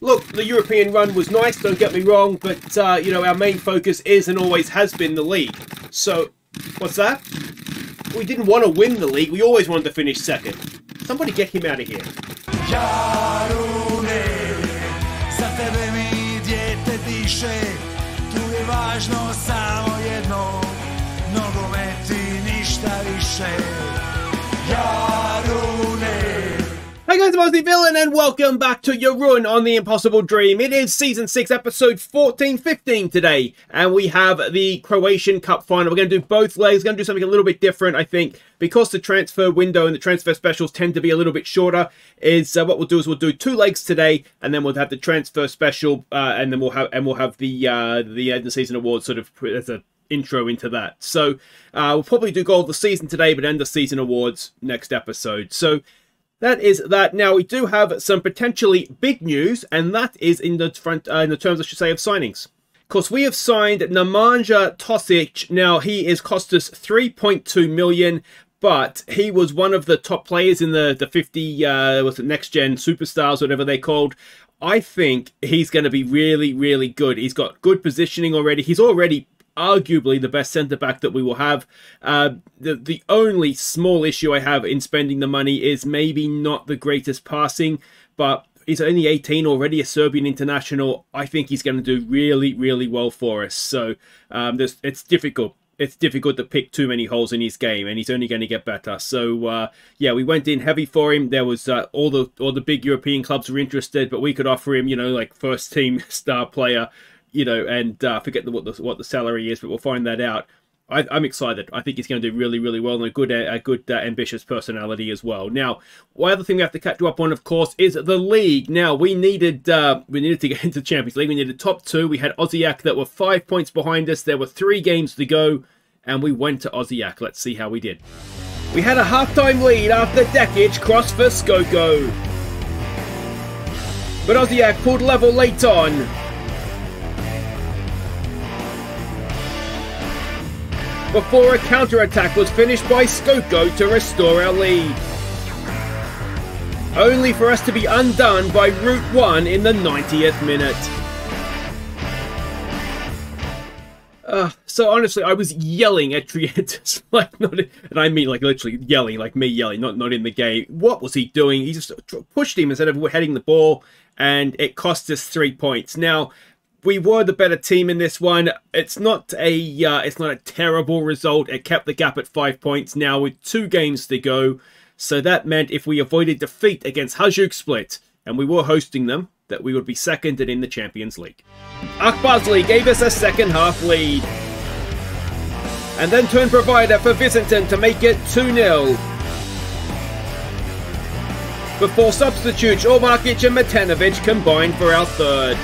look, the European run was nice, don't get me wrong, but, uh, you know, our main focus is and always has been the league. So, what's that? We didn't want to win the league, we always wanted to finish second. Somebody get him out of here. Hey guys, Villain and welcome back to Jarun on The Impossible Dream. It is Season 6, Episode 14-15 today, and we have the Croatian Cup Final. We're going to do both legs, we're going to do something a little bit different, I think, because the transfer window and the transfer specials tend to be a little bit shorter, is uh, what we'll do is we'll do two legs today, and then we'll have the transfer special, uh, and then we'll have and we'll have the uh, the end of season awards sort of as a intro into that. So uh, we'll probably do goal of the season today, but end of season awards next episode. So that is that. Now we do have some potentially big news, and that is in the front, uh, in the terms I should say of signings. Of course, we have signed Nemanja Tosic. Now he is cost us 3.2 million, but he was one of the top players in the the 50 uh, was it next gen superstars, whatever they called. I think he's going to be really, really good. He's got good positioning already. He's already arguably the best centre back that we will have. Uh, the the only small issue I have in spending the money is maybe not the greatest passing, but he's only 18 already, a Serbian international. I think he's going to do really, really well for us. So um, it's difficult. It's difficult to pick too many holes in his game, and he's only going to get better. So uh, yeah, we went in heavy for him. There was uh, all the all the big European clubs were interested, but we could offer him, you know, like first team star player you know, and uh, forget the, what the what the salary is, but we'll find that out. I, am excited. I think he's going to do really, really well and a good, a good, uh, ambitious personality as well. Now, one other thing we have to catch up on, of course, is the league. Now, we needed, uh, we needed to get into the Champions League. We needed top two. We had Osijek that were five points behind us. There were three games to go, and we went to Osijek. Let's see how we did. We had a half-time lead after Dekic crossed for Skoko. But Osijek pulled level late on. Before a counter-attack was finished by Skoko to restore our lead. Only for us to be undone by Route 1 in the 90th minute. Uh, so honestly, I was yelling at Trientis, like not, and I mean like literally yelling, like me yelling, not not in the game. What was he doing? He just pushed him instead of heading the ball, and it cost us three points. Now, we were the better team in this one. It's not a uh, it's not a terrible result. It kept the gap at five points now with two games to go. So that meant if we avoided defeat against Hajduk Split, and we were hosting them, that we would be second and in the Champions League. Akbazli gave us a second half lead. And then turned provider for Visentin to make it 2-0. Before substitutes, Ormarkic and Matenovic combined for our third.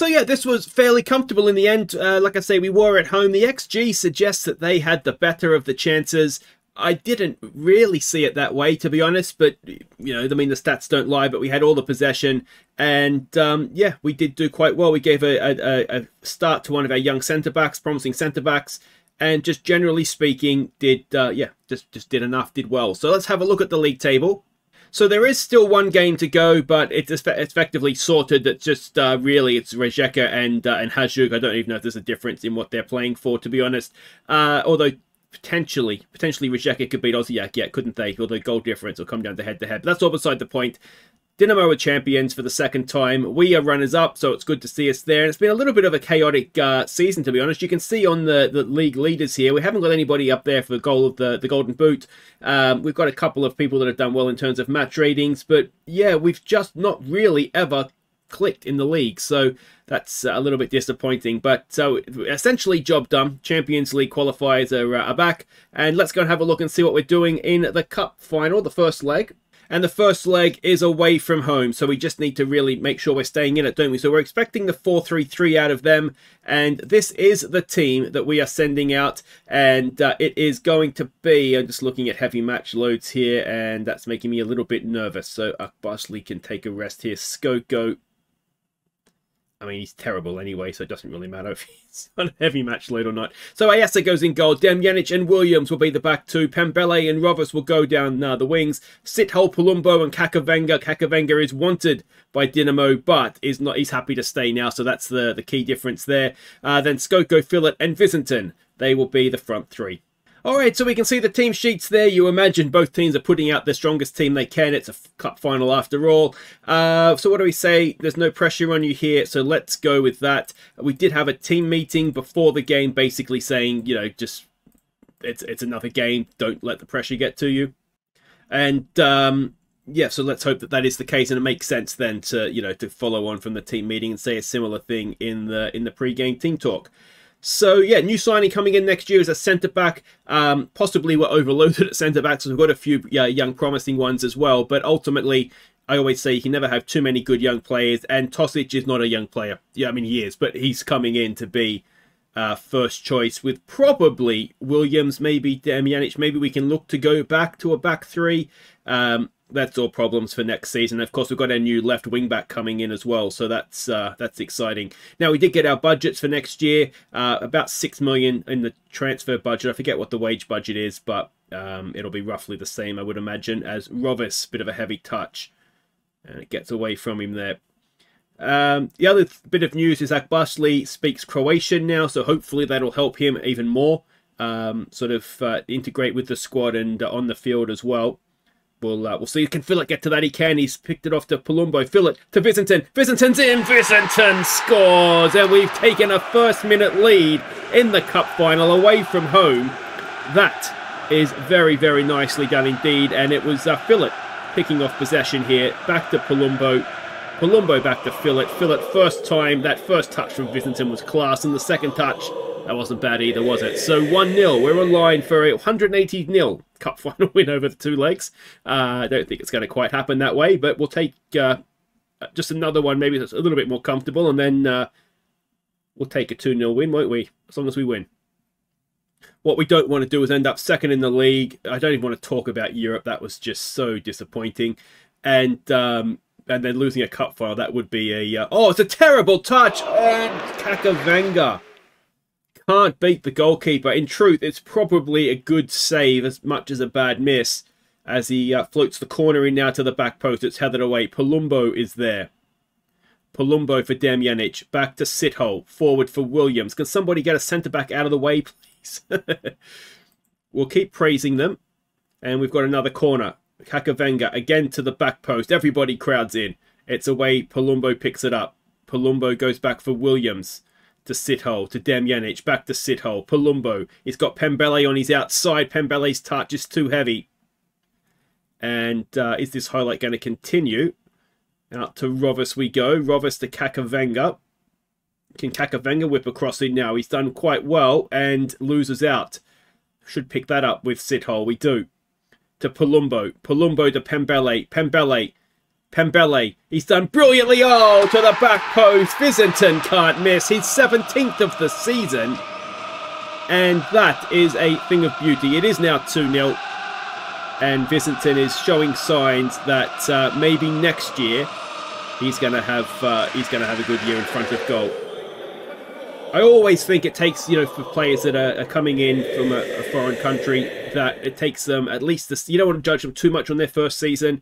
So yeah, this was fairly comfortable in the end. Uh, like I say, we were at home. The XG suggests that they had the better of the chances. I didn't really see it that way, to be honest. But you know, I mean, the stats don't lie. But we had all the possession, and um, yeah, we did do quite well. We gave a, a, a start to one of our young centre backs, promising centre backs, and just generally speaking, did uh, yeah, just just did enough, did well. So let's have a look at the league table. So there is still one game to go, but it's effectively sorted. That just uh, really it's Rijeka and uh, and Hajduk. I don't even know if there's a difference in what they're playing for, to be honest. Uh, although potentially, potentially Rijeka could beat Osijek yet, couldn't they? Although goal difference will come down to head to head. But that's all beside the point. Dinamo are champions for the second time. We are runners up, so it's good to see us there. And it's been a little bit of a chaotic uh, season, to be honest. You can see on the, the league leaders here, we haven't got anybody up there for the goal of the, the Golden Boot. Um, we've got a couple of people that have done well in terms of match ratings, but yeah, we've just not really ever clicked in the league. So that's a little bit disappointing. But so essentially, job done. Champions League qualifiers are, uh, are back. And let's go and have a look and see what we're doing in the cup final, the first leg. And the first leg is away from home, so we just need to really make sure we're staying in it, don't we? So we're expecting the 4-3-3 out of them, and this is the team that we are sending out, and uh, it is going to be, I'm just looking at heavy match loads here, and that's making me a little bit nervous, so Akbazli can take a rest here. Skoko I mean, he's terrible anyway, so it doesn't really matter if he's on a heavy match load or not. So Ayasa goes in goal. Demjanic and Williams will be the back two. Pembele and Rovers will go down uh, the wings. Sithole, Palumbo and Kakavenga. Kakavenga is wanted by Dinamo, but is not. He's happy to stay now, so that's the, the key difference there. Uh, then Skoko, Phillip and Visinton. They will be the front three. All right, so we can see the team sheets there. You imagine both teams are putting out their strongest team they can. It's a cup final after all. Uh, so what do we say? There's no pressure on you here, so let's go with that. We did have a team meeting before the game, basically saying, you know, just it's it's another game. Don't let the pressure get to you. And um, yeah, so let's hope that that is the case, and it makes sense then to you know to follow on from the team meeting and say a similar thing in the in the pre-game team talk. So yeah, new signing coming in next year is a centre back. Um, possibly we're overloaded at centre backs. So we've got a few young promising ones as well. But ultimately, I always say you can never have too many good young players. And Tosic is not a young player. Yeah, I mean he is, but he's coming in to be uh, first choice with probably Williams, maybe Demjanic. Maybe we can look to go back to a back three. Um, that's all problems for next season. Of course, we've got our new left wing back coming in as well, so that's uh, that's exciting. Now we did get our budgets for next year, uh, about six million in the transfer budget. I forget what the wage budget is, but um, it'll be roughly the same, I would imagine, as Rovis. Bit of a heavy touch, and it gets away from him there. Um, the other bit of news is Busley speaks Croatian now, so hopefully that'll help him even more. Um, sort of uh, integrate with the squad and uh, on the field as well. We'll, uh, we'll see. Can Phillip get to that? He can. He's picked it off to Palumbo. Phillip to Visinton. Visinton's in. Visinton scores. And we've taken a first minute lead in the cup final away from home. That is very, very nicely done indeed. And it was uh, Phillip picking off possession here. Back to Palumbo. Palumbo back to Phillip. Phillip first time. That first touch from Visinton was class. And the second touch, that wasn't bad either, was it? So 1-0. We're on line for a 180 0 cup final win over the two legs. Uh, I don't think it's going to quite happen that way, but we'll take uh, just another one, maybe that's a little bit more comfortable, and then uh, we'll take a 2 0 win, won't we? As long as we win. What we don't want to do is end up second in the league. I don't even want to talk about Europe. That was just so disappointing. And um, and then losing a cup final, that would be a... Uh, oh, it's a terrible touch! And Kakavenga can't beat the goalkeeper. In truth, it's probably a good save as much as a bad miss. As he uh, floats the corner in now to the back post, it's headed away. Palumbo is there. Palumbo for Demjanic. Back to Sithole. Forward for Williams. Can somebody get a centre-back out of the way, please? we'll keep praising them. And we've got another corner. Kakavenga again to the back post. Everybody crowds in. It's away. Palumbo picks it up. Palumbo goes back for Williams to Sithole, to Demjanic, back to Sithole, Palumbo. He's got Pembele on his outside. Pembele's touch is too heavy. And uh, is this highlight going to continue? Out to Rovers we go. Rovers to Kakavenga. Can Kakavenga whip across it now? He's done quite well and loses out. Should pick that up with Sithole. We do. To Palumbo. Palumbo to Pembele. Pembele Pembele, he's done brilliantly. Oh, to the back post. Visinton can't miss. He's 17th of the season. And that is a thing of beauty. It is now 2-0. And Visinton is showing signs that uh, maybe next year he's going to have uh, he's going to have a good year in front of goal. I always think it takes, you know, for players that are, are coming in from a, a, foreign country, that it takes them at least this. You don't want to judge them too much on their first season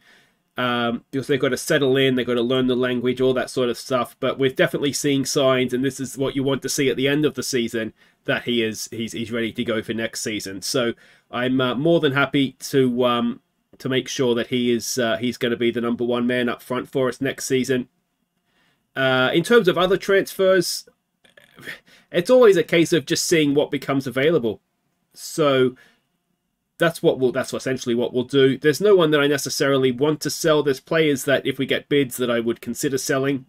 um, because they've got to settle in, they've got to learn the language, all that sort of stuff. But we're definitely seeing signs, and this is what you want to see at the end of the season that he is he's he's ready to go for next season. So I'm uh, more than happy to um, to make sure that he is uh, he's going to be the number one man up front for us next season. Uh, in terms of other transfers, it's always a case of just seeing what becomes available. So that's what we'll that's essentially what we'll do. There's no one that I necessarily want to sell. There's players that if we get bids that I would consider selling.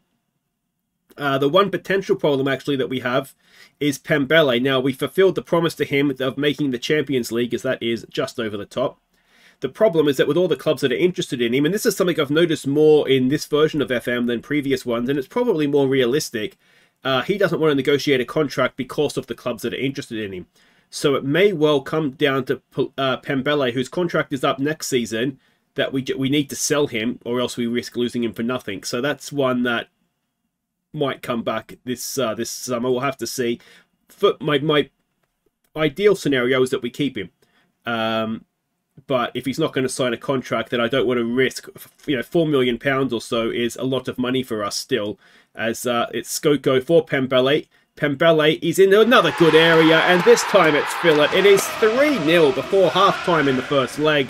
Uh, the one potential problem actually that we have is Pembele. Now we fulfilled the promise to him of making the Champions League as that is just over the top. The problem is that with all the clubs that are interested in him, and this is something I've noticed more in this version of FM than previous ones, and it's probably more realistic, uh, he doesn't want to negotiate a contract because of the clubs that are interested in him. So it may well come down to uh, Pembele, whose contract is up next season, that we we need to sell him, or else we risk losing him for nothing. So that's one that might come back this uh, this summer. We'll have to see. For my my ideal scenario is that we keep him. Um, but if he's not going to sign a contract, then I don't want to risk. You know, four million pounds or so is a lot of money for us still. As uh, it's Skoko for Pembele. Pembele is in another good area, and this time it's Philip. It is 3 0 before half time in the first leg.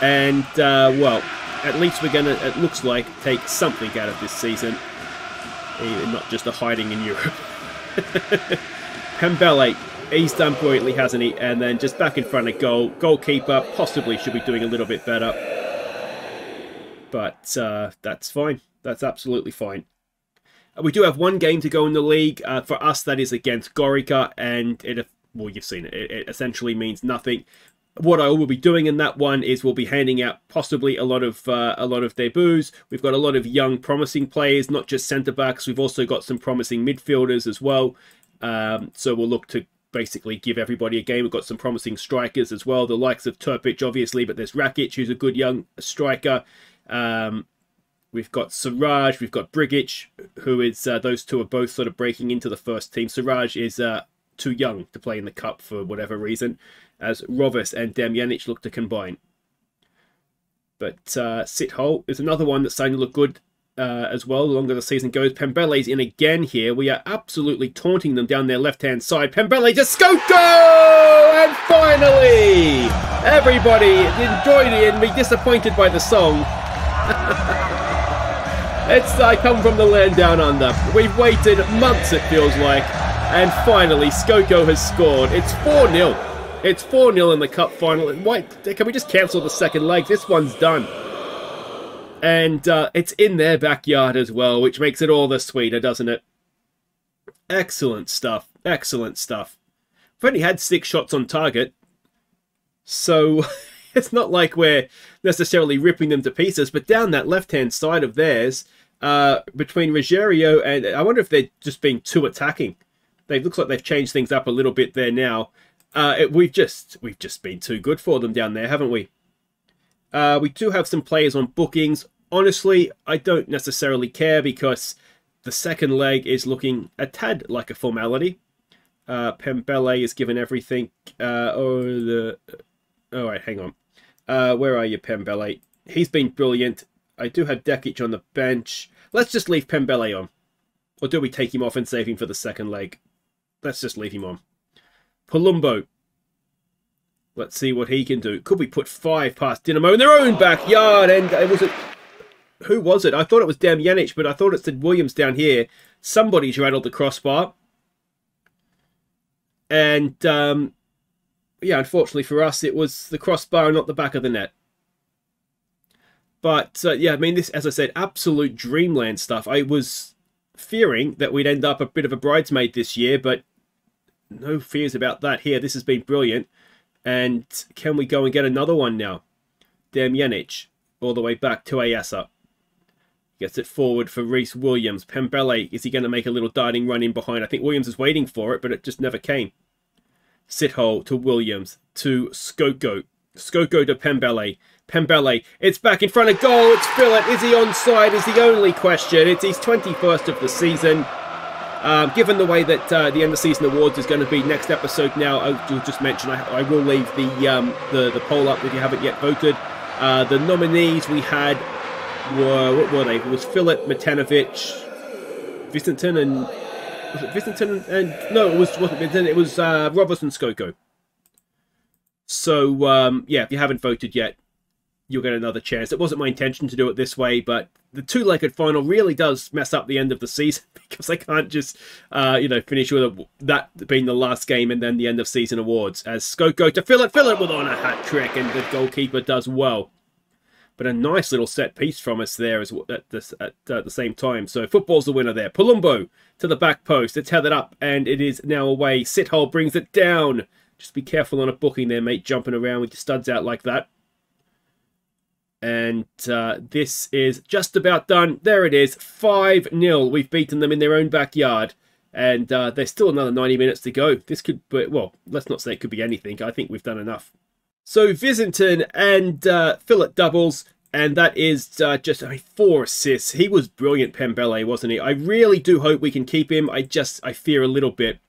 And, uh, well, at least we're going to, it looks like, take something out of this season. Not just a hiding in Europe. Pembele he's done brilliantly, hasn't he? And then just back in front of goal. Goalkeeper possibly should be doing a little bit better. But uh, that's fine. That's absolutely fine. Uh, we do have one game to go in the league. Uh, for us, that is against Gorica. And it, well, you've seen it. It, it essentially means nothing. What I will be doing in that one is we'll be handing out possibly a lot of uh, a lot of debuts. We've got a lot of young, promising players, not just centre backs. We've also got some promising midfielders as well. Um, so we'll look to basically give everybody a game. We've got some promising strikers as well, the likes of Turpic, obviously, but there's Rakic, who's a good young striker. Um, we've got Siraj, we've got Brigic, who is, uh, those two are both sort of breaking into the first team. Siraj is uh, too young to play in the cup for whatever reason, as Rovis and Damjanic look to combine. But uh, Sithole is another one that's starting to look good uh, as well, the longer the season goes. Pembele's in again here. We are absolutely taunting them down their left-hand side. Pembele to Skoko! And finally, everybody enjoyed it and be disappointed by the song. it's I come from the land down under. We've waited months, it feels like. And finally, Skoko has scored. It's 4-0. It's 4-0 in the cup final. Why, can we just cancel the second leg? This one's done. And uh, it's in their backyard as well, which makes it all the sweeter, doesn't it? Excellent stuff. Excellent stuff. We've only had six shots on target, so it's not like we're necessarily ripping them to pieces, but down that left-hand side of theirs, uh, between Ruggiero and... I wonder if they're just being too attacking. They looks like they've changed things up a little bit there now. Uh, it, we've just we've just been too good for them down there, haven't we? Uh, we do have some players on bookings. Honestly, I don't necessarily care because the second leg is looking a tad like a formality. Uh, Pembele is given everything. Uh, oh, the. All right, hang on. Uh, where are you, Pembele? He's been brilliant. I do have Dekic on the bench. Let's just leave Pembele on. Or do we take him off and save him for the second leg? Let's just leave him on. Palumbo. Let's see what he can do. Could we put five past Dinamo in their own backyard? And it was a, who was it? I thought it was Damjanic, but I thought it said Williams down here. Somebody's rattled the crossbar. And um, yeah, unfortunately for us, it was the crossbar, not the back of the net. But uh, yeah, I mean, this, as I said, absolute dreamland stuff. I was fearing that we'd end up a bit of a bridesmaid this year, but no fears about that here. This has been brilliant. And can we go and get another one now? Damjanic, all the way back to Ayasa. Gets it forward for Reese Williams. Pembele, is he going to make a little darting run in behind? I think Williams is waiting for it, but it just never came. Sithole to Williams to Skoko. Skoko to Pembele. Pembele, it's back in front of goal. It's Philip. Is he onside? Is the only question. It's his 21st of the season. Um, given the way that uh, the end of season awards is going to be next episode now, I'll just mention I, I will leave the, um, the the poll up if you haven't yet voted. Uh, the nominees we had were what were they? It was Philip Matanovic, Vicenton, and was it Vicenton and, no, it was wasn't Vincent. It was uh, Robertson Skoko. So um, yeah, if you haven't voted yet, you'll get another chance. It wasn't my intention to do it this way, but the two-legged final really does mess up the end of the season because I can't just, uh, you know, finish with a, that being the last game and then the end of season awards. As Skoko to fill it, fill it with on a hat trick, and the goalkeeper does well. But a nice little set piece from us there as at, at, at the same time. So football's the winner there. Palumbo to the back post. It's tethered up and it is now away. Sithole brings it down. Just be careful on a booking there, mate, jumping around with your studs out like that. And uh, this is just about done. There it is, 5-0. We've beaten them in their own backyard. And uh, there's still another 90 minutes to go. This could be, well, let's not say it could be anything. I think we've done enough. So Visinton and uh, Philip doubles. and that is uh, just I mean, four assists. He was brilliant, Pembele, wasn't he? I really do hope we can keep him. I just I fear a little bit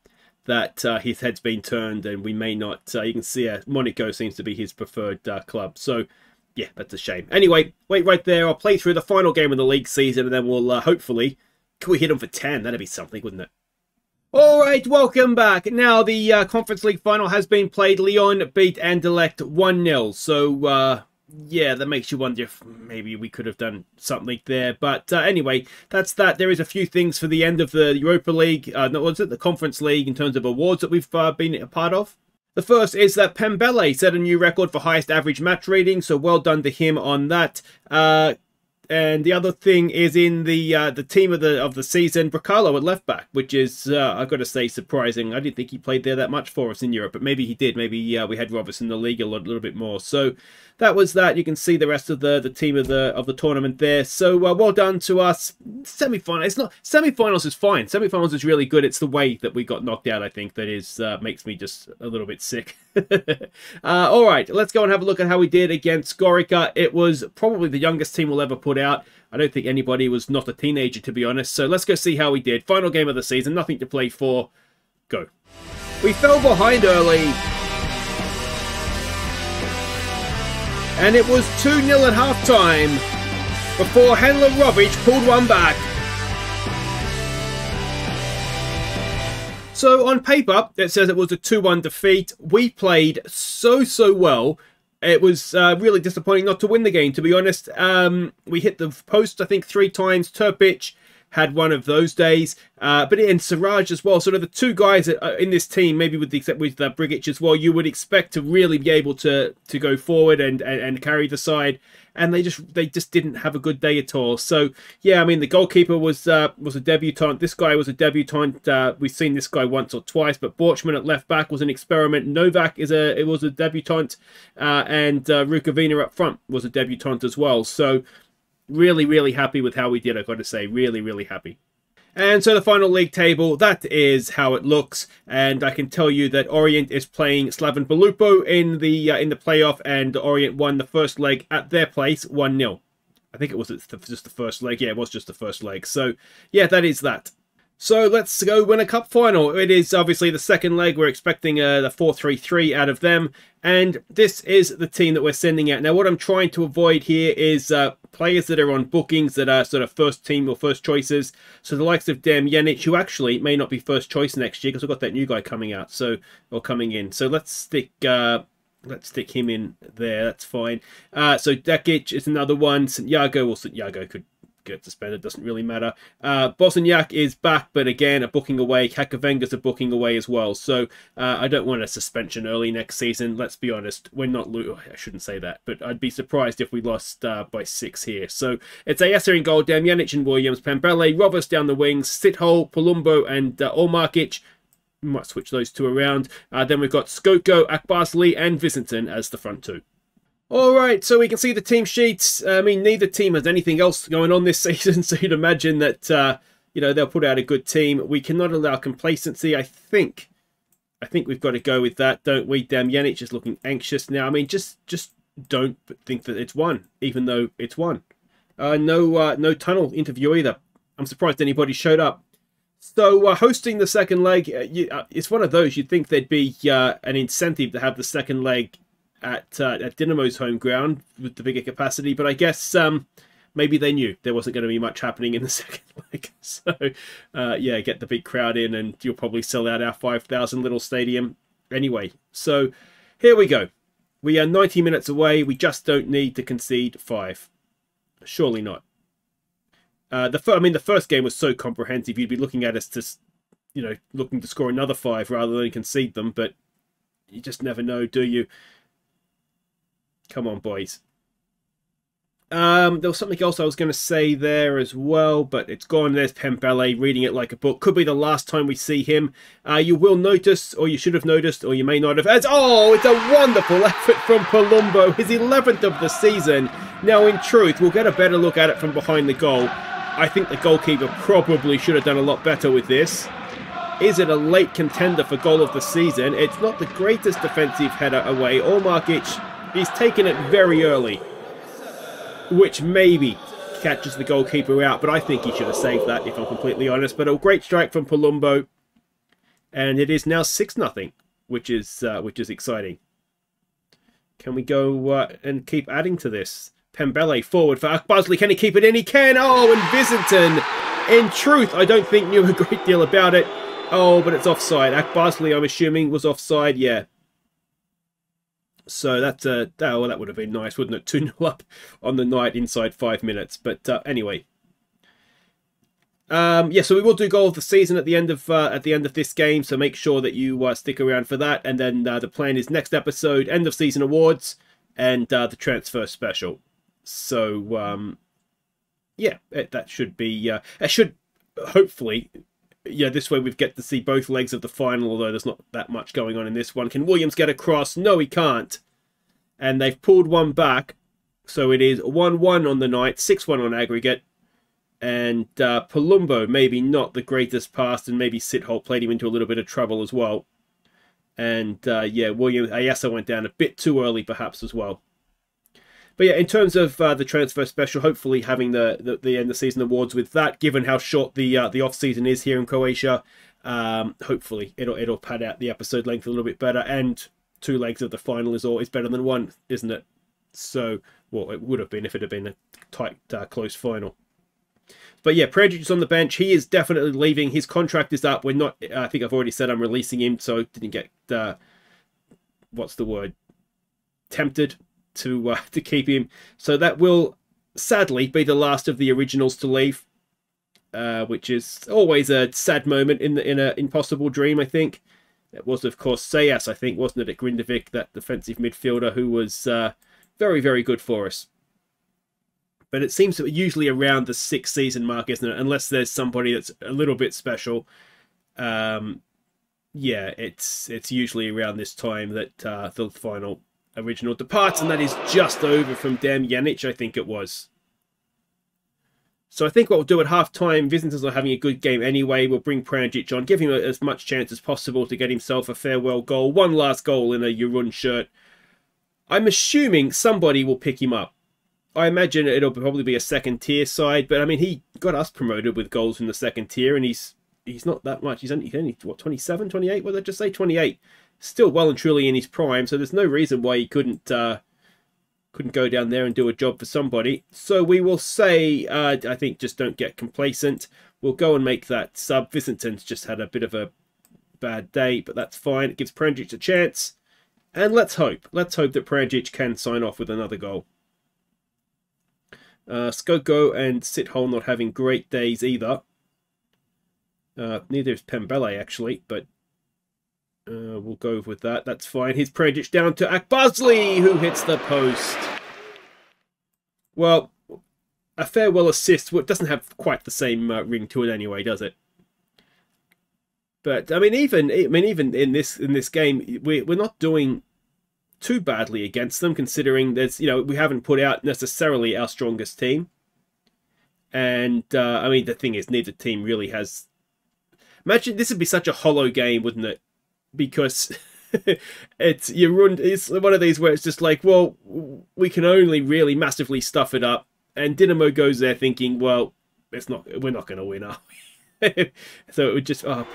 that uh, his head's been turned and we may not. Uh, you can see uh, Monaco seems to be his preferred uh, club. So, yeah, that's a shame. Anyway, wait right there. I'll play through the final game of the league season and then we'll uh, hopefully... Can we hit them for 10? That'd be something, wouldn't it? All right, welcome back. Now, the uh, Conference League final has been played. Lyon beat Anderlecht 1-0. So, uh, yeah, that makes you wonder if maybe we could have done something there. But uh, anyway, that's that. There is a few things for the end of the Europa League, uh, was it the Conference League in terms of awards that we've uh, been a part of. The first is that Pembele set a new record for highest average match rating, so well done to him on that. Uh, and the other thing is in the uh, the team of the of the season, Bracalo at left back, which is uh, I've got to say surprising. I didn't think he played there that much for us in Europe, but maybe he did. Maybe uh, we had Robertson in the league a little, little bit more. So that was that. You can see the rest of the the team of the of the tournament there. So uh, well done to us. Semi final. It's not semi finals is fine. Semi finals is really good. It's the way that we got knocked out. I think that is uh, makes me just a little bit sick. Uh, all right, let's go and have a look at how we did against Gorica. It was probably the youngest team we'll ever put out. I don't think anybody was not a teenager, to be honest. So let's go see how we did. Final game of the season, nothing to play for. Go. We fell behind early. And it was 2-0 at half time before Handler-Rovic pulled one back. So on paper, it says it was a 2-1 defeat. We played so, so well. It was uh, really disappointing not to win the game, to be honest. Um, we hit the post, I think, three times. Turpic had one of those days. Uh, but in Siraj as well, sort of the two guys in this team, maybe with the except with uh, Brigic as well, you would expect to really be able to to go forward and, and, and carry the side. And they just they just didn't have a good day at all. So yeah, I mean the goalkeeper was uh, was a debutant. This guy was a debutant. Uh, we've seen this guy once or twice, but Borchman at left back was an experiment. Novak is a it was a debutant, uh, and uh, Rukavina up front was a debutant as well. So really, really happy with how we did, I've got to say. Really, really happy. And so the final league table, that is how it looks. And I can tell you that Orijent is playing Slaven Belupo in the uh, in the playoff, and Orijent won the first leg at their place 1-0. I think it was just the first leg. Yeah, it was just the first leg. So, yeah, that is that. So let's go win a cup final. It is obviously the second leg. We're expecting uh, the 4-3-3 out of them. And this is the team that we're sending out. Now, what I'm trying to avoid here is uh, players that are on bookings that are sort of first team or first choices. So the likes of Damjanic, who actually may not be first choice next year because we've got that new guy coming out, so or coming in. So let's stick... Uh, Let's stick him in there. That's fine. Uh, so Dekic is another one. St. Yago, well, St. Yago could get suspended, doesn't really matter. Uh, Bosniak is back, but again, a booking away. Kakavenga's a booking away as well. So uh, I don't want a suspension early next season. Let's be honest, we're not. I shouldn't say that, but I'd be surprised if we lost uh, by six here. So it's Ayesa in goal, Damjanic and Williams, Pembele, Roberts down the wings, Sithole, Palumbo, and uh, Olmarkic. might switch those two around. Uh, then we've got Skoko, Akbazli, and Visinton as the front two. All right, so we can see the team sheets. I mean, neither team has anything else going on this season, so you'd imagine that, uh, you know, they'll put out a good team. We cannot allow complacency. I think, I think we've got to go with that, don't we? Damjanic is looking anxious now. I mean, just, just don't think that it's one, even though it's one. Uh, no, uh, no tunnel interview either. I'm surprised anybody showed up. So uh, hosting the second leg, uh, you, uh, it's one of those you'd think there'd be uh, an incentive to have the second leg at uh, at Dinamo's home ground with the bigger capacity, but I guess um, maybe they knew there wasn't going to be much happening in the second leg. So uh, yeah, get the big crowd in, and you'll probably sell out our five thousand little stadium anyway. So here we go. We are 90 minutes away. We just don't need to concede five. Surely not. Uh, the I mean, the first game was so comprehensive. You'd be looking at us to, you know, looking to score another five rather than concede them. But you just never know, do you? Come on, boys. Um, there was something else I was going to say there as well, but it's gone. There's Pembele reading it like a book. Could be the last time we see him. Uh, you will notice, or you should have noticed, or you may not have. As oh, it's a wonderful effort from Palumbo, his 11th of the season. Now, in truth, we'll get a better look at it from behind the goal. I think the goalkeeper probably should have done a lot better with this. Is it a late contender for goal of the season? It's not the greatest defensive header away. Olmarkic He's taken it very early. which maybe catches the goalkeeper out, but I think he should have saved that, if I'm completely honest. But a great strike from Palumbo, and it is now 6 nothing, which is uh, which is exciting. Can we go uh, and keep adding to this? Pembele forward for Akbazli. Can he keep it in? He can. Oh, and Visinton. In truth, I don't think knew a great deal about it. Oh, but it's offside. Akbazli, I'm assuming, was offside. Yeah. So that's uh, oh, that would have been nice, wouldn't it? 2 0 up on the night inside five minutes. But uh, anyway. Um, yeah, so we will do goal of the season at the end of uh, at the end of this game. So make sure that you uh, stick around for that. And then uh, the plan is next episode, end of season awards, and uh, the transfer special. So um, yeah, it, that should be uh, it should hopefully yeah, this way we get to see both legs of the final, although there's not that much going on in this one. Can Williams get across? No, he can't. And they've pulled one back. So it is 1-1 on the night, 6-1 on aggregate. And uh, Palumbo, maybe not the greatest pass, and maybe Sithole played him into a little bit of trouble as well. And uh, yeah, Williams, Ayasa went down a bit too early perhaps as well. But yeah, in terms of uh, the transfer special, hopefully having the, the, the end of season awards with that, given how short the uh, the off season is here in Croatia, um, hopefully it'll it'll pad out the episode length a little bit better. And two legs of the final is always better than one, isn't it? So, well, it would have been if it had been a tight, uh, close final. But yeah, Prejic is on the bench. He is definitely leaving. His contract is up. We're not. I think I've already said I'm releasing him, so didn't get. Uh, what's the word? Tempted to uh, to keep him. So that will sadly be the last of the originals to leave, uh, which is always a sad moment in the in a impossible dream. I think it was, of course, Sayas. I think wasn't it at Grindavik, that defensive midfielder who was uh, very very good for us. But it seems be usually around the sixth season mark, isn't it? Unless there's somebody that's a little bit special. Um, yeah, it's it's usually around this time that uh, the final original departs, and that is just over from Damjanic, I think it was. So I think what we'll do at half time, Visitors are having a good game anyway. We'll bring Pranjic on, give him as much chance as possible to get himself a farewell goal. One last goal in a Jarun shirt. I'm assuming somebody will pick him up. I imagine it'll probably be a second tier side, but I mean, he got us promoted with goals from the second tier, and he's he's not that much. He's only, he's only what, 27, 28? What did I just say? 28 still well and truly in his prime, so there's no reason why he couldn't uh, couldn't go down there and do a job for somebody. So we will say, uh, I think, just don't get complacent. We'll go and make that sub. Visinton's just had a bit of a bad day, but that's fine. It gives Pranjic a chance. And let's hope. Let's hope that Pranjic can sign off with another goal. Uh, Skoko and Sithole not having great days either. Uh, neither is Pembele, actually, but uh, we'll go with that. That's fine. His Predic down to Akbazli, who hits the post. Well, a farewell assist well, doesn't have quite the same uh, ring to it anyway, does it? But I mean, even I mean, even in this in this game, we're we're not doing too badly against them, considering there's you know we haven't put out necessarily our strongest team. And uh, I mean, the thing is, neither team really has. Imagine this would be such a hollow game, wouldn't it? Because it's you run it's one of these where it's just like well we can only really massively stuff it up. And Dinamo goes there thinking well it's not we're not going to win are we? So it would just oh.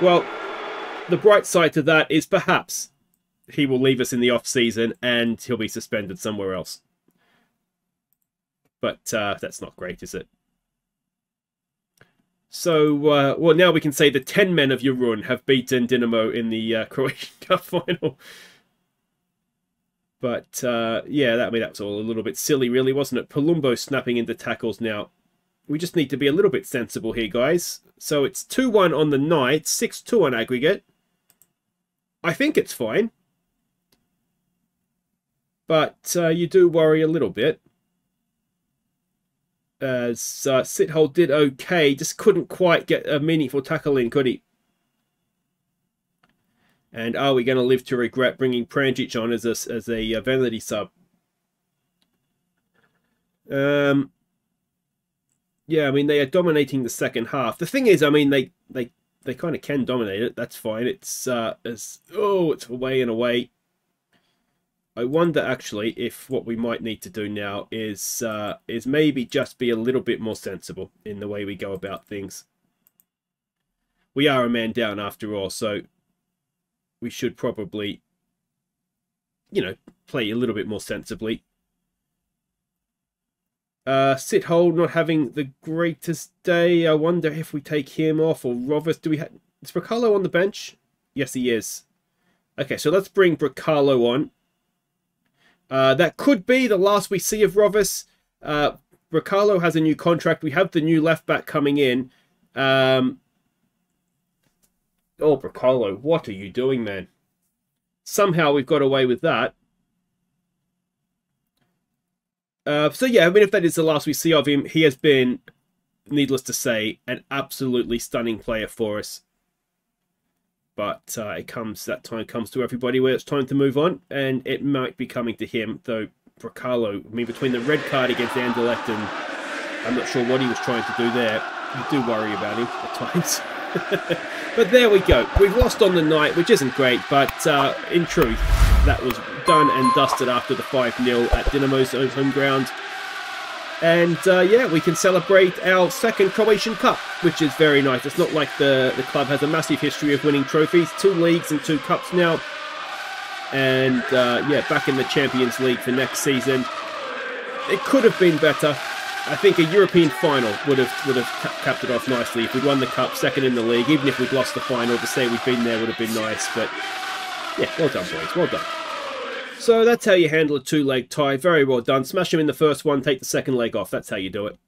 Well the bright side to that is perhaps he will leave us in the off season and he'll be suspended somewhere else. But uh, that's not great is it so, uh, well, now we can say the 10 men of Jarun have beaten Dinamo in the uh, Croatian Cup final. But, uh, yeah, that, I mean, that's all a little bit silly, really, wasn't it? Palumbo snapping into tackles now. We just need to be a little bit sensible here, guys. So it's 2-1 on the night, 6-2 on aggregate. I think it's fine. But uh, you do worry a little bit as uh, Sithole did okay, just couldn't quite get a meaningful tackle in, could he? And are we going to live to regret bringing Pranjic on as a, as a uh, vanity sub? Um, yeah, I mean, they are dominating the second half. The thing is, I mean, they, they they kind of can dominate it. That's fine. It's uh, it's oh, it's away and away. I wonder actually if what we might need to do now is uh, is maybe just be a little bit more sensible in the way we go about things. We are a man down after all, so we should probably, you know, play a little bit more sensibly. Uh, Sithole not having the greatest day. I wonder if we take him off or Rovers. Do we have... Is Bracalo on the bench? Yes, he is. Okay, so let's bring Bracalo on. Uh, that could be the last we see of Rovers. Uh, Bracalo has a new contract. We have the new left back coming in. Um, oh, Bracalo, what are you doing, man? Somehow we've got away with that. Uh, so yeah, I mean, if that is the last we see of him, he has been, needless to say, an absolutely stunning player for us. But uh, it comes that time comes to everybody where it's time to move on, and it might be coming to him. Though Bracalo, I mean, between the red card against Anderlecht and I'm not sure what he was trying to do there. You do worry about him at times. but there we go. We've lost on the night, which isn't great, but uh, in truth, that was done and dusted after the 5-0 at Dinamo's home ground. And uh, yeah, we can celebrate our second Croatian Cup, which is very nice. It's not like the, the club has a massive history of winning trophies. Two leagues and two cups now. And uh, yeah, back in the Champions League for next season. It could have been better. I think a European final would have would have capped it off nicely. If we'd won the cup, second in the league, even if we'd lost the final, to say we've been there would have been nice. But yeah, well done, boys. Well done. So that's how you handle a two-leg tie. Very well done. Smash him in the first one, take the second leg off. That's how you do it.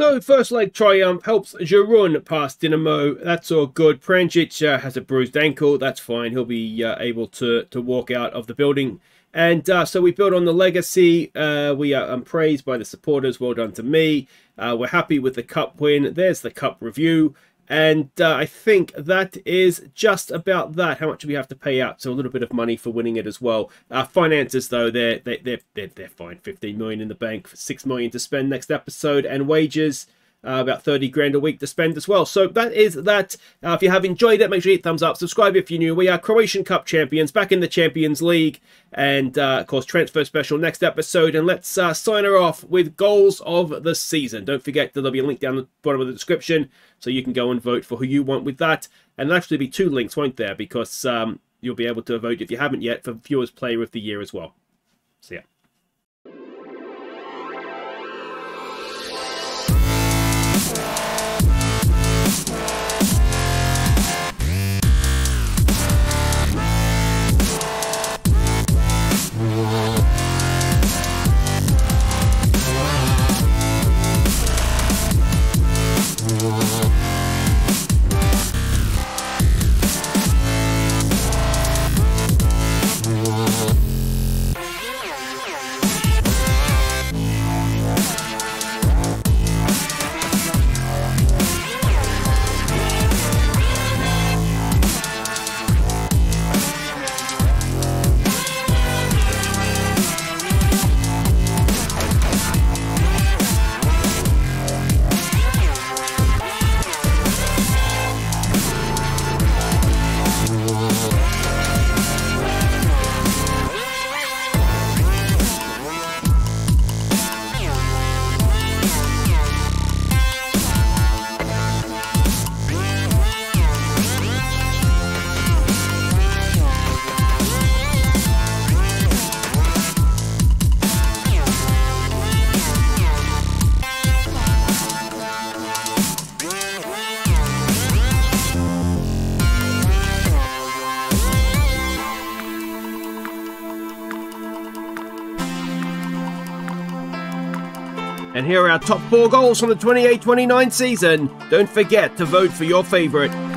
So first leg triumph helps Jarun past Dinamo. That's all good. Pranjic uh, has a bruised ankle. That's fine. He'll be uh, able to, to walk out of the building. And uh, so we build on the legacy. Uh, we are um, praised by the supporters. Well done to me. Uh, we're happy with the cup win. There's the cup review. And uh, I think that is just about that. How much do we have to pay out? So a little bit of money for winning it as well. Uh, finances, though, they're, they're, they're, they're fine. 15 million in the bank, 6 million to spend next episode. And wages, uh, about 30 grand a week to spend as well. So that is that. Uh, if you have enjoyed it, make sure you hit thumbs up. Subscribe if you're new. We are Croatian Cup champions, back in the Champions League. And, uh, of course, transfer special next episode. And let's uh, sign her off with goals of the season. Don't forget there'll be a link down the bottom of the description so you can go and vote for who you want with that. And there'll actually be two links, won't there? Because um, you'll be able to vote, if you haven't yet, for Viewers Player of the Year as well. See yeah. And here are our top four goals from the 28-29 season. Don't forget to vote for your favourite.